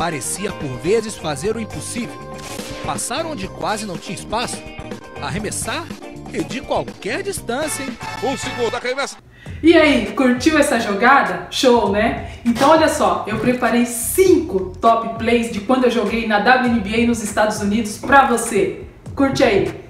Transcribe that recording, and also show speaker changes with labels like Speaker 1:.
Speaker 1: parecia por vezes fazer o impossível. Passar onde quase não tinha espaço, arremessar e de qualquer distância, hein?
Speaker 2: O segundo arremessa.
Speaker 3: E aí, curtiu essa jogada? Show, né? Então olha só, eu preparei cinco top plays de quando eu joguei na WNBA nos Estados Unidos pra você. Curte aí!